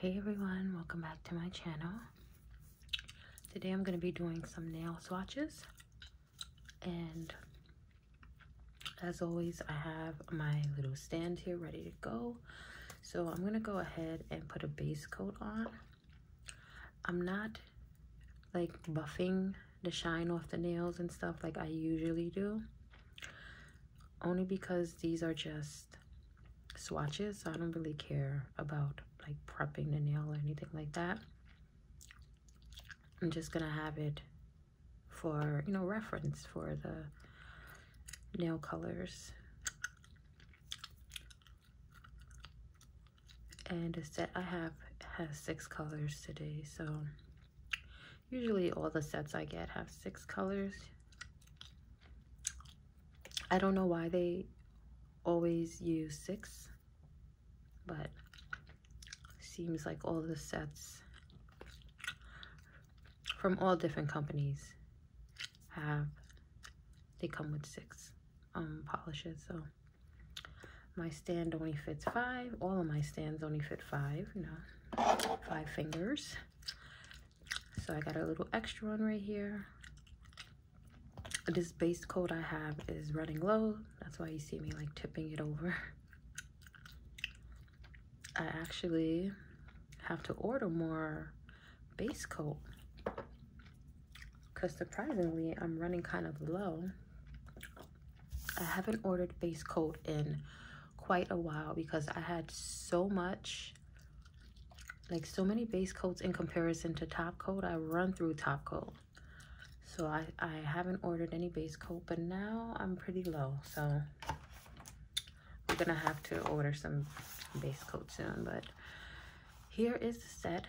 Hey everyone, welcome back to my channel. Today I'm going to be doing some nail swatches and as always I have my little stand here ready to go. So I'm going to go ahead and put a base coat on. I'm not like buffing the shine off the nails and stuff like I usually do. Only because these are just swatches so I don't really care about like prepping the nail or anything like that. I'm just gonna have it for, you know, reference for the nail colors. And the set I have has six colors today, so usually all the sets I get have six colors. I don't know why they always use six, but seems like all the sets from all different companies have they come with six um polishes so. My stand only fits five all of my stands only fit five you know five fingers. So i got a little extra one right here. This base coat i have is running low that's why you see me like tipping it over i actually have to order more base coat because surprisingly I'm running kind of low. I haven't ordered base coat in quite a while because I had so much like so many base coats in comparison to top coat. I run through top coat. So I, I haven't ordered any base coat, but now I'm pretty low. So we're gonna have to order some base coat soon. But here is the set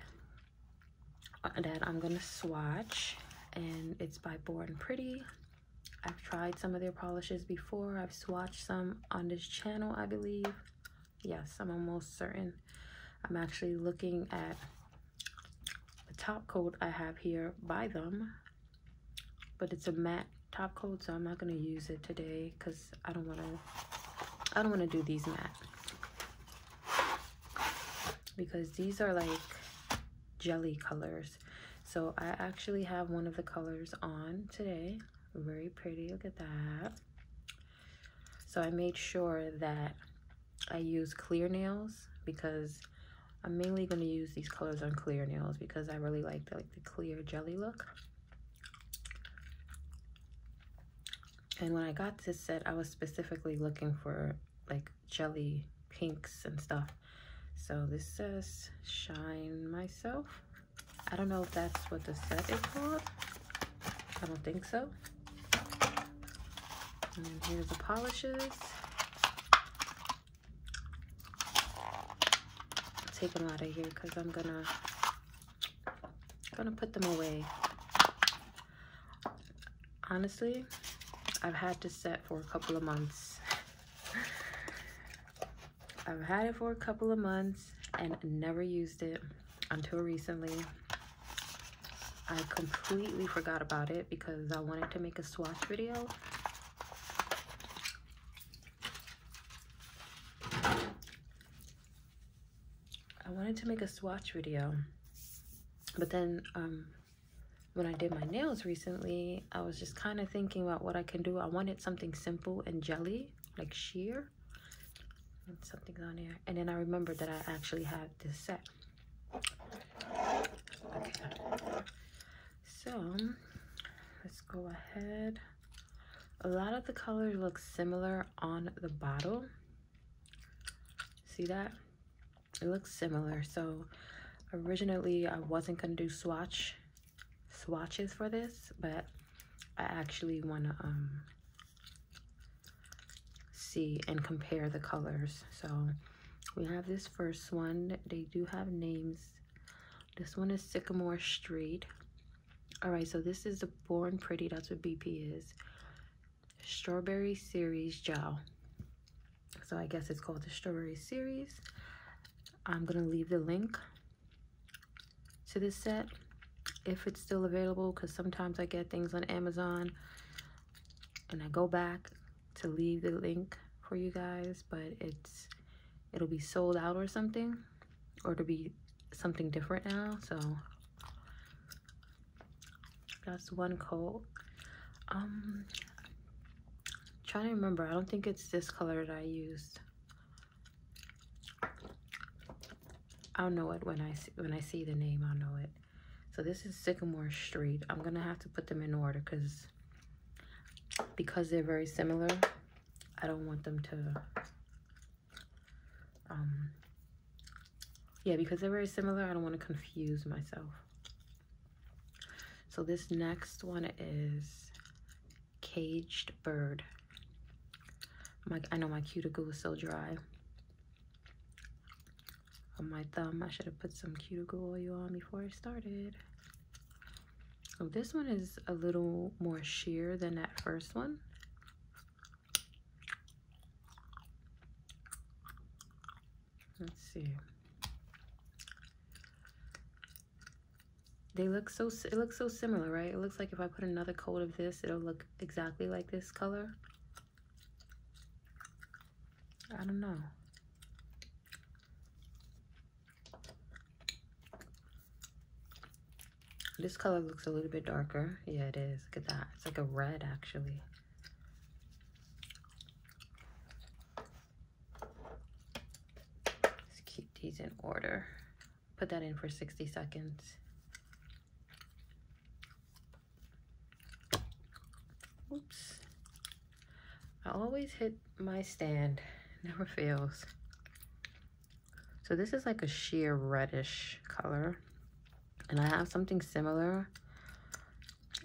that I'm gonna swatch and it's by Born Pretty. I've tried some of their polishes before. I've swatched some on this channel, I believe. Yes, I'm almost certain. I'm actually looking at the top coat I have here by them, but it's a matte top coat, so I'm not gonna use it today because I don't wanna, I don't wanna do these matte because these are like jelly colors. So I actually have one of the colors on today. Very pretty, look at that. So I made sure that I use clear nails because I'm mainly going to use these colors on clear nails because I really like the, like the clear jelly look. And when I got this set, I was specifically looking for like jelly pinks and stuff. So this says Shine Myself. I don't know if that's what the set is called. I don't think so. And then here's the polishes. take them out of here because I'm gonna gonna put them away. Honestly, I've had this set for a couple of months. I've had it for a couple of months and never used it until recently. I completely forgot about it because I wanted to make a swatch video. I wanted to make a swatch video, but then um, when I did my nails recently, I was just kind of thinking about what I can do. I wanted something simple and jelly, like sheer. Something's on here. And then I remembered that I actually have this set. Okay. So, let's go ahead. A lot of the colors look similar on the bottle. See that? It looks similar. So, originally I wasn't to do swatch swatches for this, but I actually want to um, see and compare the colors. So we have this first one. They do have names. This one is Sycamore Street. All right, so this is the Born Pretty. That's what BP is. Strawberry Series Gel. So I guess it's called the Strawberry Series. I'm going to leave the link to this set if it's still available because sometimes I get things on Amazon and I go back to leave the link for you guys but it's it'll be sold out or something or to be something different now. So that's one coat. Um, trying to remember. I don't think it's this color that I used. I'll know it when I see, when I see the name. I'll know it. So this is Sycamore Street. I'm gonna have to put them in order because because they're very similar. I don't want them to. Um, yeah, because they're very similar. I don't want to confuse myself. So this next one is Caged Bird. My, I know my cuticle is so dry. On my thumb, I should have put some cuticle oil on before I started. So this one is a little more sheer than that first one. Let's see. They look so, it looks so similar, right? It looks like if I put another coat of this, it'll look exactly like this color. I don't know. This color looks a little bit darker. Yeah, it is. Look at that. It's like a red, actually. Let's keep these in order. Put that in for 60 seconds. Oops. I always hit my stand. Never fails. So this is like a sheer reddish color and I have something similar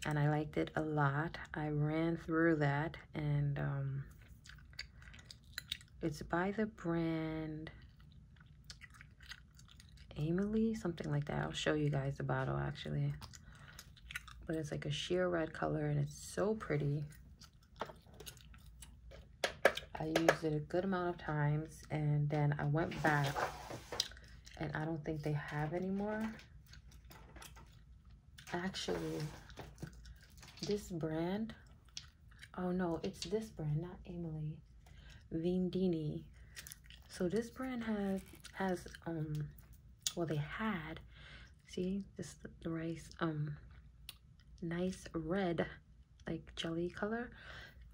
and I liked it a lot. I ran through that and um, it's by the brand Emily, something like that. I'll show you guys the bottle actually. But it's like a sheer red color and it's so pretty. I used it a good amount of times and then I went back and I don't think they have anymore actually this brand oh no it's this brand not emily vindini so this brand has has um well they had see this the rice um nice red like jelly color.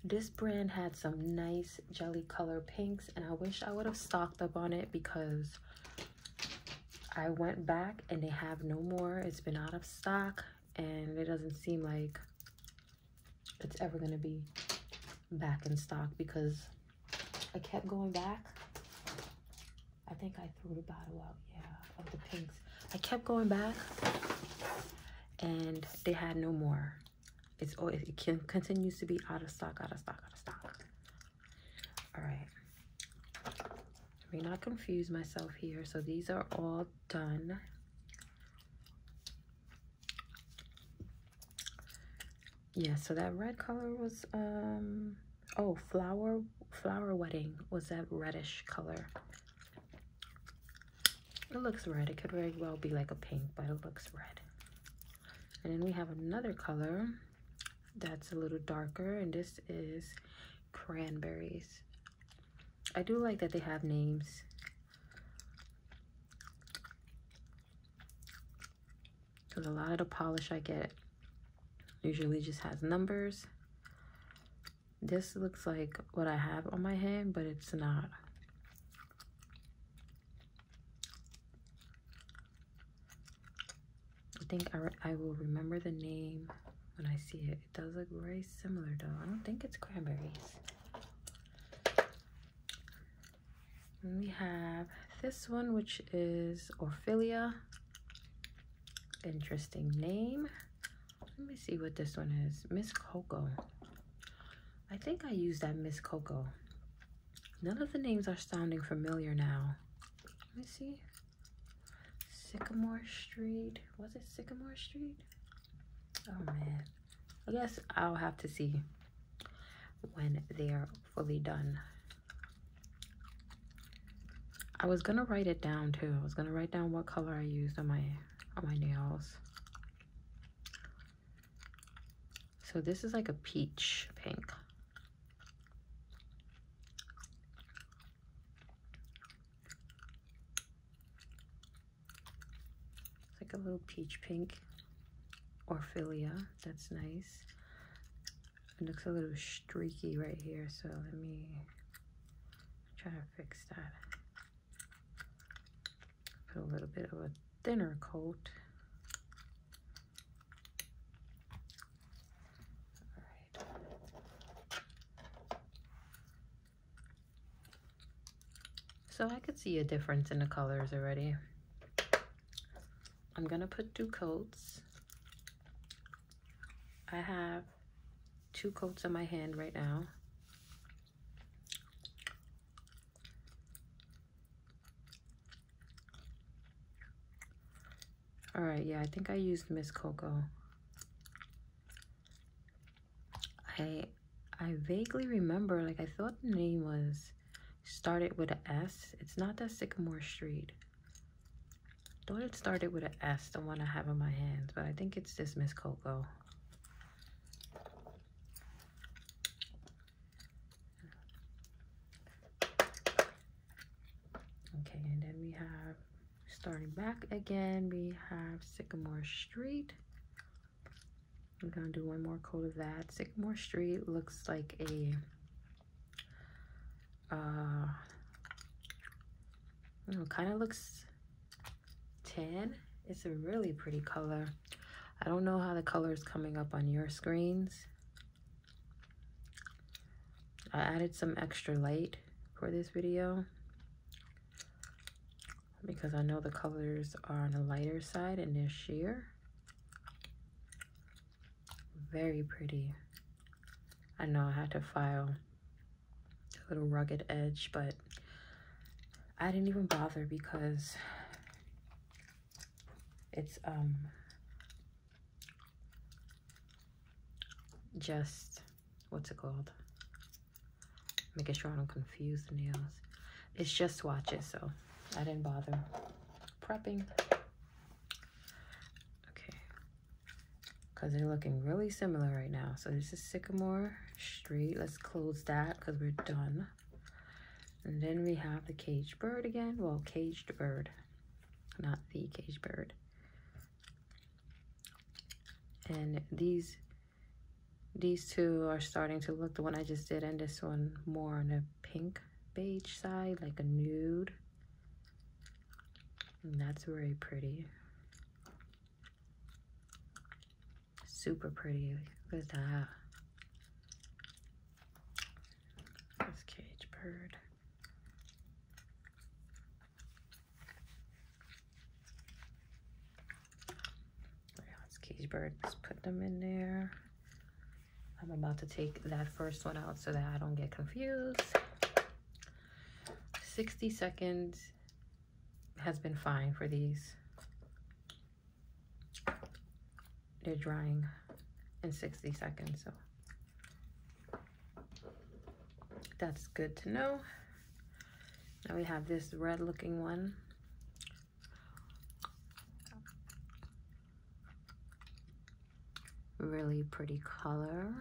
This brand had some nice jelly color pinks and i wish i would have stocked up on it because I went back and they have no more. It's been out of stock and it doesn't seem like it's ever going to be back in stock because I kept going back. I think I threw the bottle out, yeah, of the pinks. I kept going back and they had no more. It's oh, always, it can, continues to be out of stock, out of stock, out of stock. All right me not confuse myself here. So these are all done. Yeah, so that red color was, um, oh, flower, flower wedding was that reddish color. It looks red. It could very well be like a pink, but it looks red. And then we have another color that's a little darker, and this is cranberries. I do like that they have names. Because a lot of the polish I get usually just has numbers. This looks like what I have on my hand, but it's not. I think I, I will remember the name when I see it. It does look very similar though. I don't think it's cranberries. And we have this one, which is Orphelia. Interesting name. Let me see what this one is. Miss Coco. I think I used that Miss Coco. None of the names are sounding familiar now. Let me see. Sycamore Street. Was it Sycamore Street? Oh man. I guess I'll have to see when they are fully done. I was gonna write it down too. I was gonna write down what color I used on my on my nails. So this is like a peach pink. It's like a little peach pink Orphelia. That's nice. It looks a little streaky right here, so let me try to fix that. Put a little bit of a thinner coat. So I could see a difference in the colors already. I'm gonna put two coats. I have two coats on my hand right now. All right, yeah, I think I used Miss Coco. I I vaguely remember, like I thought the name was started with an S. It's not that Sycamore Street. I Thought it started with an S, the one I have in my hands, but I think it's this Miss Coco. Okay, and then we have, starting back again, we have Sycamore Street. I'm gonna do one more coat of that. Sycamore Street looks like a uh, know, kind of looks tan. It's a really pretty color. I don't know how the color is coming up on your screens. I added some extra light for this video because I know the colors are on the lighter side and they're sheer. Very pretty. I know I had to file a little rugged edge, but I didn't even bother because it's um just what's it called? Making sure I don't confuse the nails. It's just swatches, so I didn't bother prepping. Okay. Because they're looking really similar right now. So this is Sycamore Street. Let's close that because we're done. And then we have the caged bird again. Well, caged bird, not the caged bird. And these these two are starting to look the one I just did and this one more on a pink beige side, like a nude. And that's very pretty. Super pretty. Look at that. This cage bird. cage bird. Let's put them in there. I'm about to take that first one out so that I don't get confused. 60 seconds has been fine for these. They're drying in 60 seconds, so that's good to know. Now we have this red looking one. Really pretty color.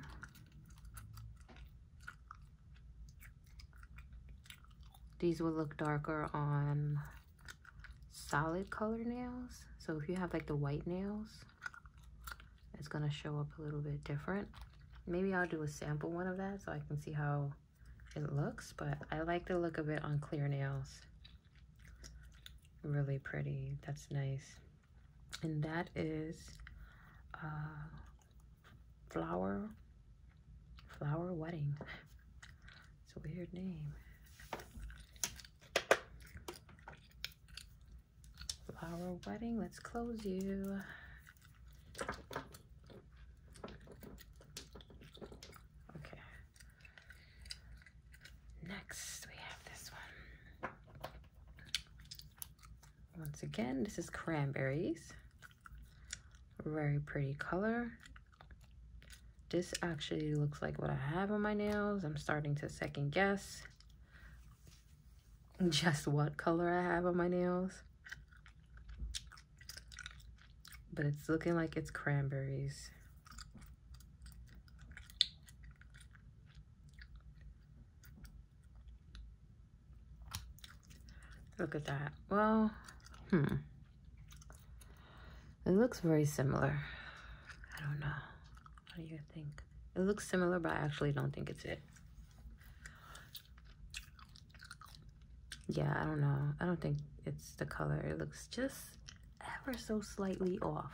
These will look darker on solid color nails. So if you have like the white nails, it's gonna show up a little bit different. Maybe I'll do a sample one of that so I can see how it looks, but I like the look of it on clear nails. Really pretty. That's nice. And that is uh, Flower Flower Wedding. It's a weird name. Flower Wedding. Let's close you. Okay. Next, we have this one. Once again, this is cranberries. Very pretty color. This actually looks like what I have on my nails. I'm starting to second guess just what color I have on my nails. But it's looking like it's cranberries. Look at that. Well, Hmm. It looks very similar. I don't know. What do you think? It looks similar, but I actually don't think it's it. Yeah, I don't know. I don't think it's the color. It looks just ever so slightly off.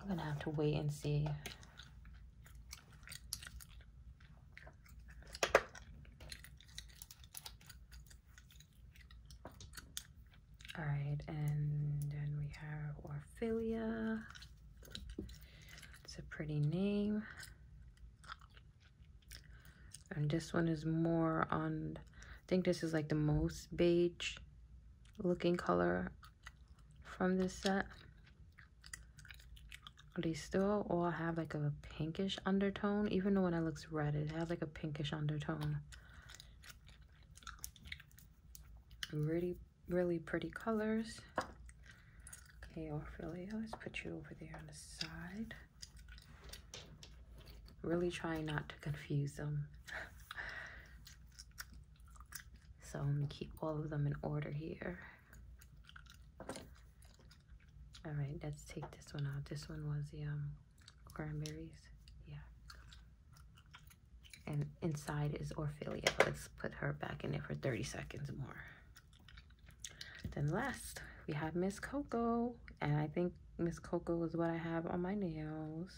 I'm gonna have to wait and see. All right, and then we have Orphelia. It's a pretty name. And this one is more on, I think this is like the most beige looking color from this set. They still all have like a pinkish undertone, even though when it looks red, it has like a pinkish undertone. Really, really pretty colors. Okay, Orphelia, let's put you over there on the side. Really trying not to confuse them. so I'm gonna keep all of them in order here. All right, let's take this one out. This one was the um, cranberries. Yeah. And inside is Orphelia. Let's put her back in there for 30 seconds more. Then last, we have Miss Coco. And I think Miss Coco is what I have on my nails.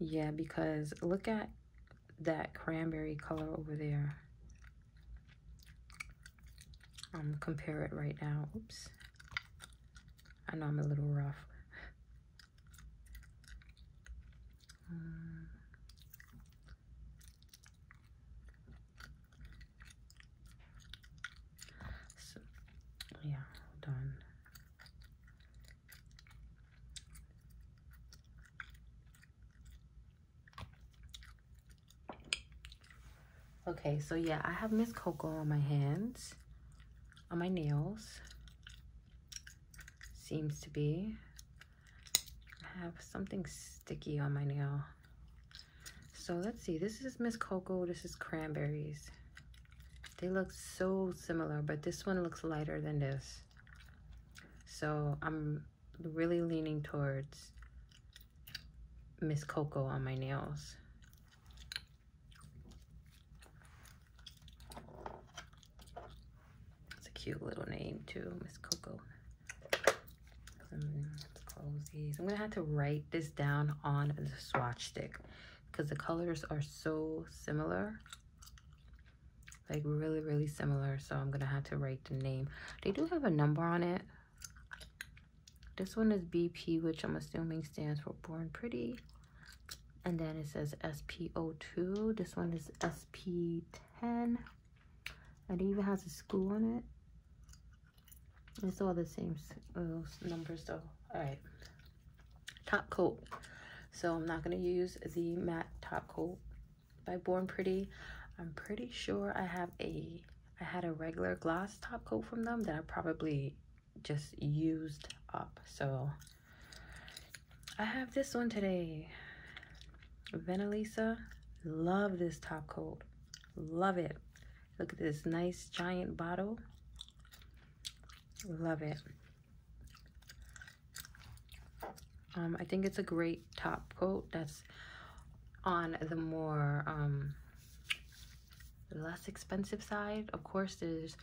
Yeah, because look at that cranberry color over there um, compare it right now. Oops. I know I'm a little rough. Um, so, yeah, done. Okay, so yeah, I have Miss Coco on my hands on my nails. Seems to be. I have something sticky on my nail. So let's see. This is Miss Coco. This is cranberries. They look so similar, but this one looks lighter than this. So I'm really leaning towards Miss Coco on my nails. Cute little name too, Miss Coco. Let's close these. I'm gonna have to write this down on the swatch stick because the colors are so similar. Like really, really similar. So I'm gonna have to write the name. They do have a number on it. This one is BP, which I'm assuming stands for Born Pretty. And then it says SPO2. This one is SP10. And it even has a school on it. It's all the same uh, numbers though. All right. Top coat. So I'm not going to use the matte top coat by Born Pretty. I'm pretty sure I have a, I had a regular gloss top coat from them that I probably just used up. So I have this one today. Venalisa. Love this top coat. Love it. Look at this nice giant bottle. Love it. Um, I think it's a great top coat that's on the more um, less expensive side. Of course, there's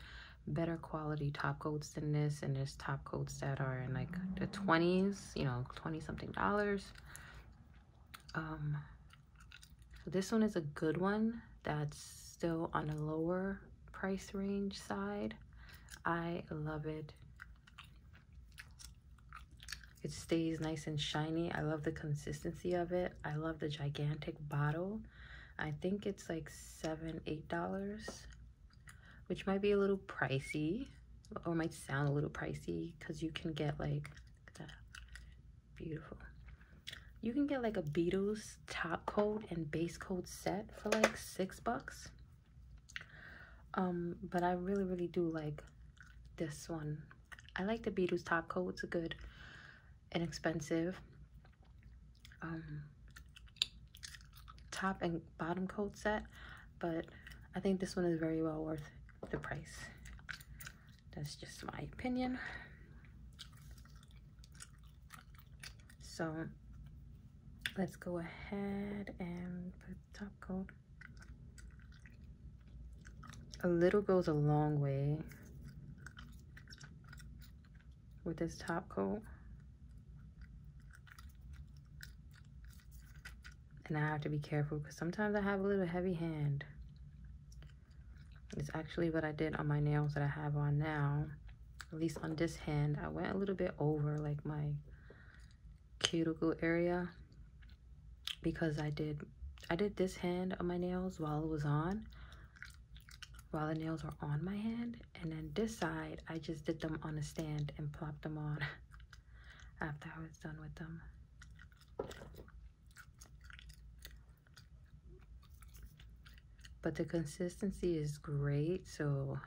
better quality top coats than this, and there's top coats that are in like the 20s, you know, 20 something dollars. Um, so this one is a good one that's still on a lower price range side. I love it. It stays nice and shiny. I love the consistency of it. I love the gigantic bottle. I think it's like seven, eight dollars, which might be a little pricey or might sound a little pricey because you can get like that beautiful. You can get like a Beetles top coat and base coat set for like six bucks. Um, but I really, really do like this one. I like the Beetles top coat. It's a good, inexpensive um, top and bottom coat set. But I think this one is very well worth the price. That's just my opinion. So let's go ahead and put the top coat. A little goes a long way with this top coat. And I have to be careful because sometimes I have a little heavy hand. It's actually what I did on my nails that I have on now. At least on this hand, I went a little bit over like my cuticle area because I did I did this hand on my nails while it was on while the nails were on my hand and then this side I just did them on a stand and plopped them on after I was done with them. But the consistency is great so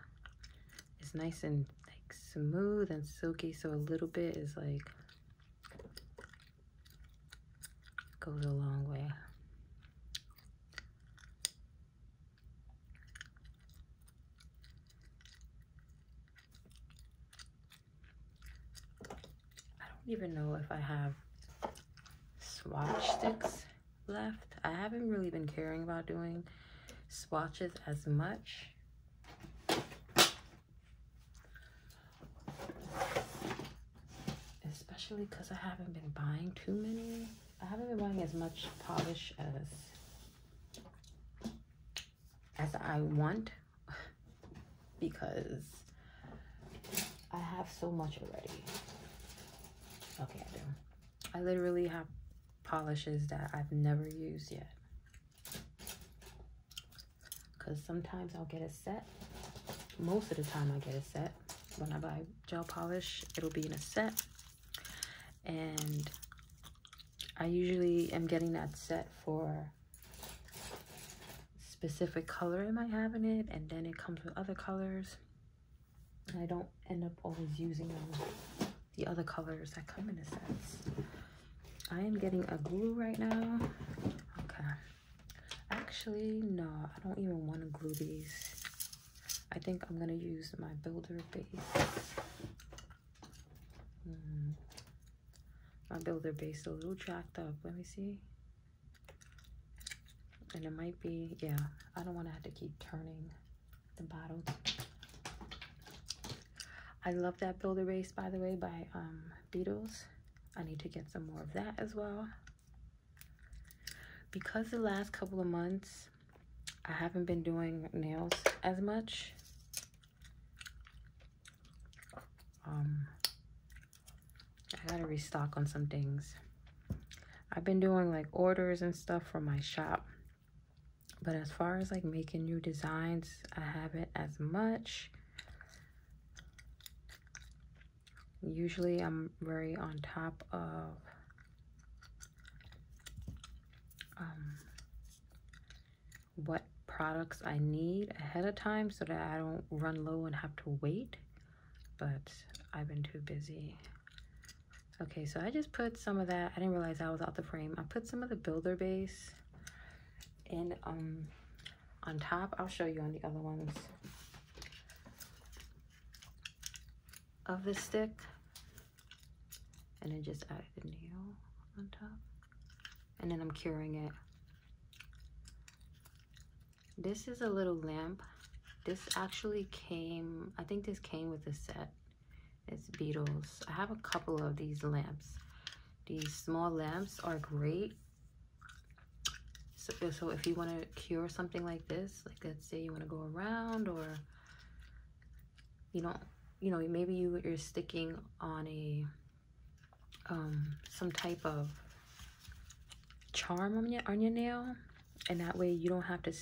it's nice and like smooth and silky so a little bit is like goes a long way even know if I have swatch sticks left. I haven't really been caring about doing swatches as much. Especially because I haven't been buying too many. I haven't been buying as much polish as as I want because I have so much already. Okay, I do. I literally have polishes that I've never used yet. Because sometimes I'll get a set. Most of the time I get a set. When I buy gel polish, it'll be in a set. And I usually am getting that set for specific color I might have in it. And then it comes with other colors. And I don't end up always using them, the other colors that come in the sets. I am getting a glue right now. Okay. Actually, no, I don't even want to glue these. I think I'm going to use my builder base. Hmm. My builder base a little jacked up. Let me see. And it might be, yeah, I don't want to have to keep turning the bottle. I love that builder base, by the way, by um, Beetles. I need to get some more of that as well. Because the last couple of months, I haven't been doing nails as much. Um, I gotta restock on some things. I've been doing like orders and stuff for my shop. But as far as like making new designs, I haven't as much. Usually I'm very on top of um, what products I need ahead of time so that I don't run low and have to wait. But I've been too busy. Okay, so I just put some of that. I didn't realize I was out the frame. I put some of the builder base in um, on top. I'll show you on the other ones. Of the stick. And then just add the nail on top. And then I'm curing it. This is a little lamp. This actually came I think this came with the set. It's Beetles I have a couple of these lamps. These small lamps are great. So, so if you want to cure something like this like let's say you want to go around or you don't you know, maybe you, you're sticking on a, um, some type of charm on your, on your nail. And that way you don't have to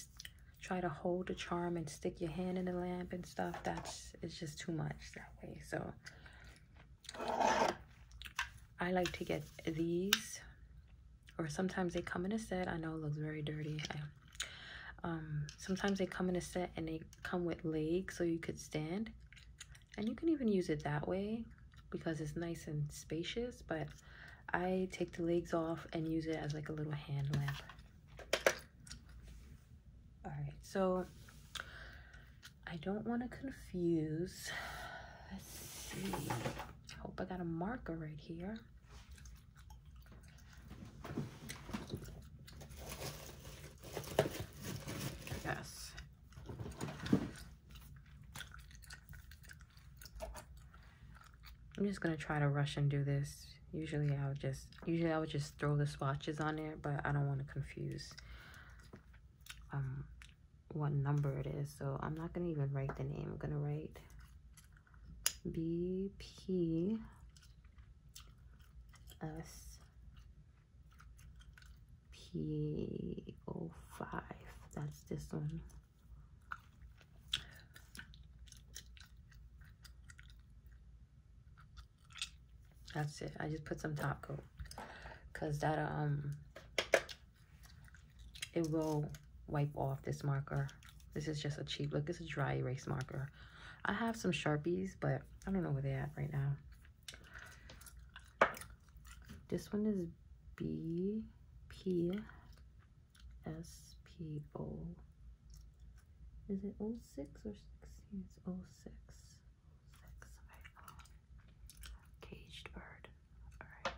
try to hold the charm and stick your hand in the lamp and stuff. That's, it's just too much that way. So I like to get these or sometimes they come in a set. I know it looks very dirty. I, um, sometimes they come in a set and they come with legs so you could stand and you can even use it that way because it's nice and spacious but I take the legs off and use it as like a little hand lamp all right so I don't want to confuse Let's see. I Hope I got a marker right here. Yes. I'm just gonna try to rush and do this. Usually I would just usually I would just throw the swatches on there, but I don't want to confuse um what number it is. So I'm not gonna even write the name. I'm gonna write BP S P05. That's this one. That's it. I just put some top coat because that um it will wipe off this marker. This is just a cheap look. It's a dry erase marker. I have some Sharpies, but I don't know where they're at right now. This one is B P S P O. Is it 06 or 16? It's 06. Caged bird. All right.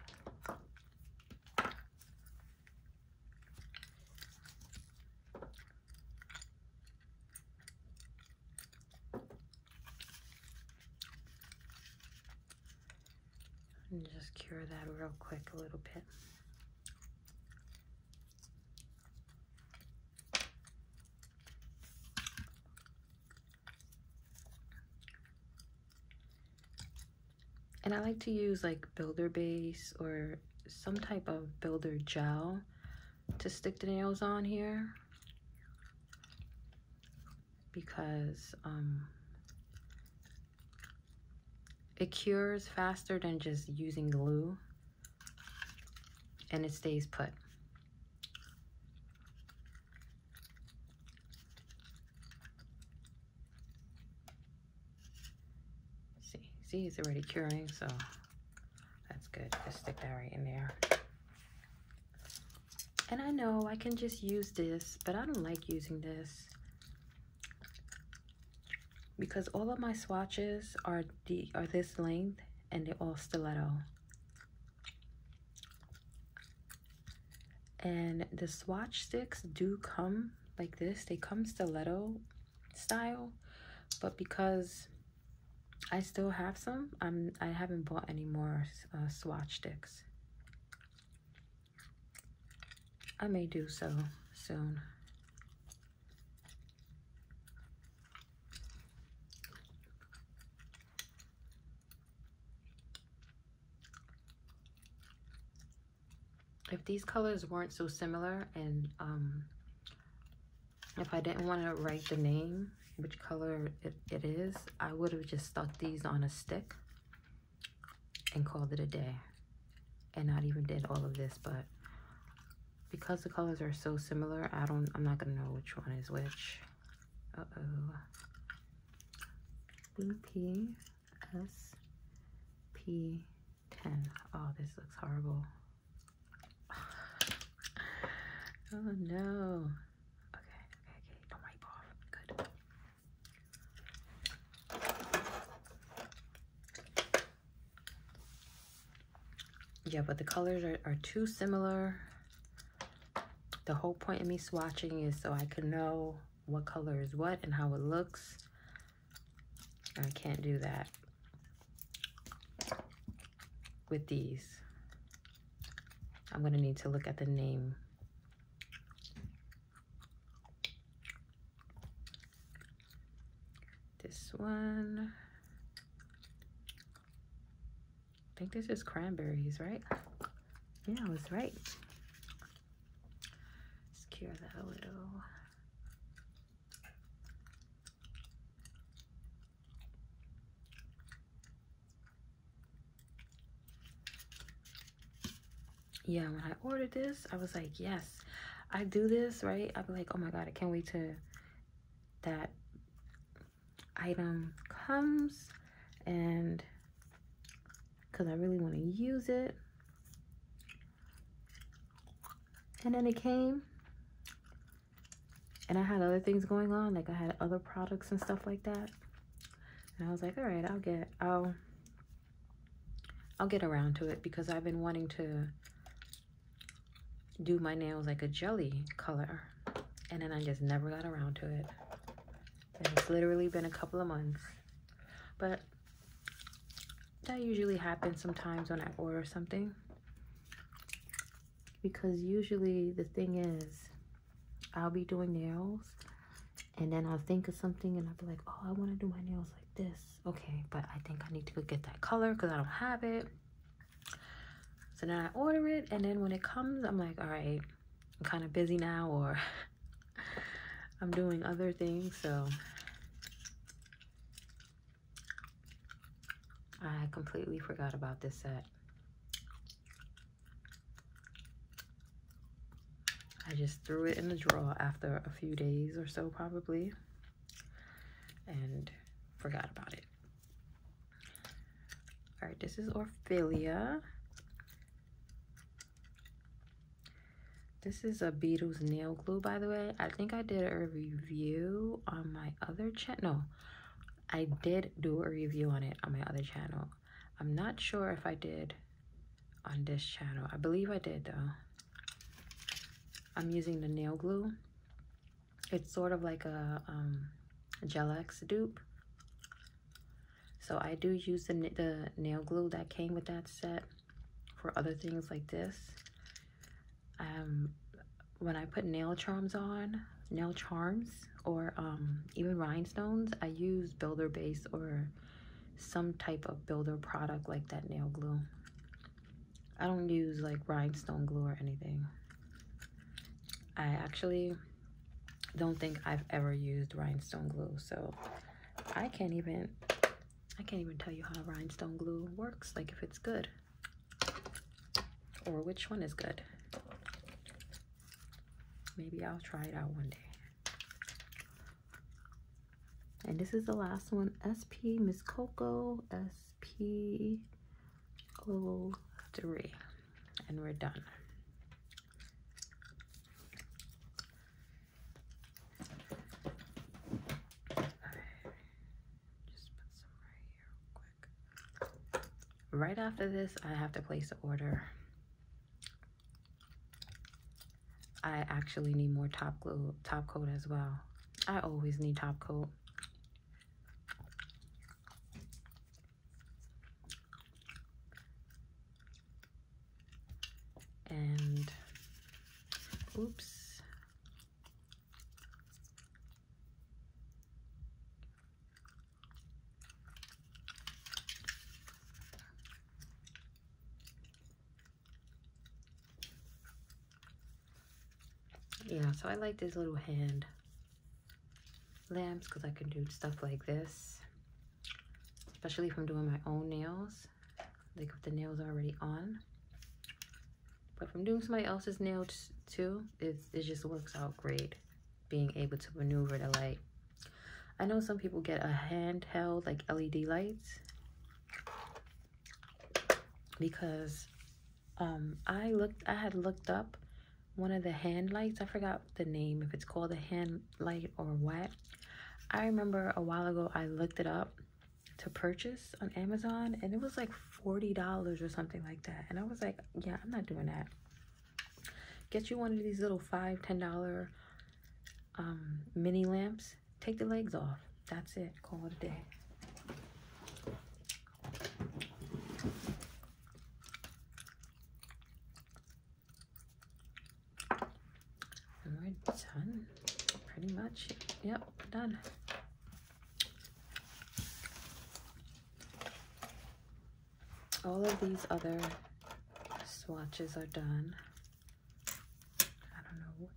And just cure that real quick a little bit. And I like to use like builder base or some type of builder gel to stick the nails on here because um, it cures faster than just using glue and it stays put. See, see, it's already curing, so that's good. Just stick that right in there. And I know I can just use this, but I don't like using this because all of my swatches are the are this length and they're all stiletto. And the swatch sticks do come like this. They come stiletto style, but because I still have some, I'm I haven't bought any more uh, swatch sticks. I may do so soon. if these colors weren't so similar and um, if I didn't want to write the name, which color it, it is, I would have just stuck these on a stick and called it a day and not even did all of this, but because the colors are so similar, I don't, I'm not gonna know which one is which. Uh-oh. BP S P 10. Oh, this looks horrible. Oh no. Okay, okay, okay. Don't wipe off. Good. Yeah, but the colors are, are too similar. The whole point of me swatching is so I can know what color is what and how it looks. I can't do that with these. I'm going to need to look at the name this one. I think this is cranberries, right? Yeah, I was right. Let's cure that a little. Yeah, when I ordered this, I was like, yes, I do this, right? I'd be like, oh my God, I can't wait to that item comes and because I really want to use it. And then it came and I had other things going on, like I had other products and stuff like that. And I was like, all right, I'll get, I'll, I'll get around to it because I've been wanting to do my nails like a jelly color. And then I just never got around to it. It's literally been a couple of months. But that usually happens sometimes when I order something. Because usually the thing is, I'll be doing nails and then I'll think of something and I'll be like, oh, I want to do my nails like this. Okay, but I think I need to go get that color because I don't have it. So then I order it and then when it comes, I'm like, all right, I'm kind of busy now or I'm doing other things. So I completely forgot about this set. I just threw it in the drawer after a few days or so probably and forgot about it. All right, this is Orphelia. This is a Beetles nail glue, by the way. I think I did a review on my other channel. No, I did do a review on it on my other channel. I'm not sure if I did on this channel. I believe I did though. I'm using the nail glue. It's sort of like a um, Gel-X dupe. So I do use the, the nail glue that came with that set for other things like this. Um, when I put nail charms on, nail charms, or um, even rhinestones, I use builder base or some type of builder product like that nail glue. I don't use like rhinestone glue or anything. I actually don't think I've ever used rhinestone glue, so I can't even I can't even tell you how rhinestone glue works, like if it's good or which one is good. Maybe I'll try it out one day. And this is the last one, SP Miss Coco, SP 03. And we're done. Just put some right here real quick. Right after this, I have to place an order. I actually need more top glue, top coat as well. I always need top coat. And oops. yeah so i like these little hand lamps because i can do stuff like this. Especially if i'm doing my own nails like if the nails are already on. But if i'm doing somebody else's nails too it, it just works out great being able to maneuver the light. I know some people get a handheld like led lights because um i looked i had looked up one of the hand lights. I forgot the name, if it's called a hand light or what. I remember a while ago I looked it up to purchase on Amazon and it was like $40 or something like that. And I was like, yeah, I'm not doing that. Get you one of these little five, ten dollar um, mini lamps. Take the legs off. That's it. Call it a day. Done. Pretty much. Yep done. All of these other swatches are done. I don't know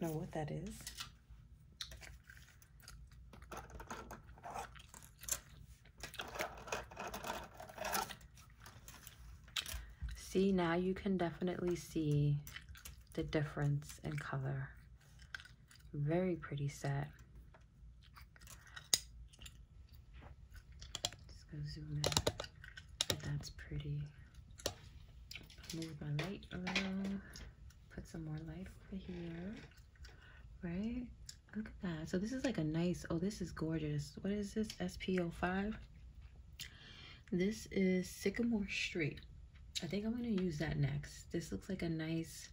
know what that is. See now you can definitely see the difference in color. Very pretty set. Just gonna zoom in. That's pretty. Move my light around. Put some more light over here. Right? Look at that. So this is like a nice, oh, this is gorgeous. What is this? SPO5. This is Sycamore Street. I think I'm going to use that next. This looks like a nice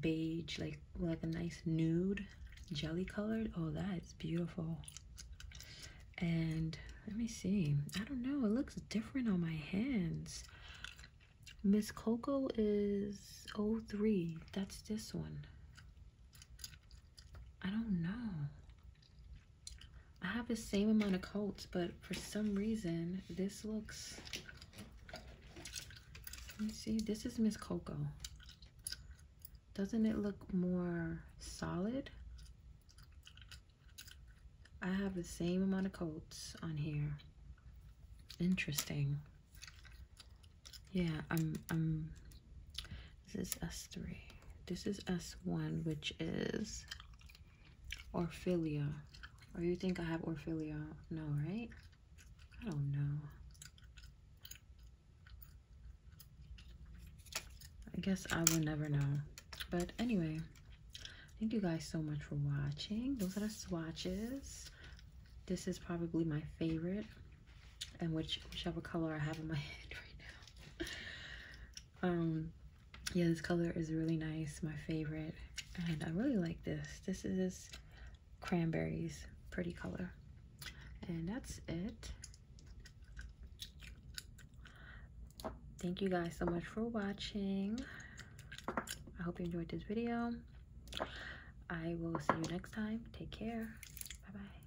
beige, like, like a nice nude jelly colored. Oh, that is beautiful. And let me see. I don't know. It looks different on my hands. Miss Coco is 03. That's this one. I don't know. I have the same amount of coats, but for some reason, this looks... Let me see. This is Miss Coco. Doesn't it look more solid? I have the same amount of coats on here. Interesting. Yeah, I'm, I'm, this is S3. This is S1, which is Orphelia. Or you think I have Orphelia? No, right? I don't know. I guess I will never know. But anyway, thank you guys so much for watching. Those are the swatches. This is probably my favorite. And which whichever color I have in my head right now. um yeah, this color is really nice, my favorite. And I really like this. This is cranberries, pretty color. And that's it. Thank you guys so much for watching. I hope you enjoyed this video. I will see you next time. Take care. Bye-bye.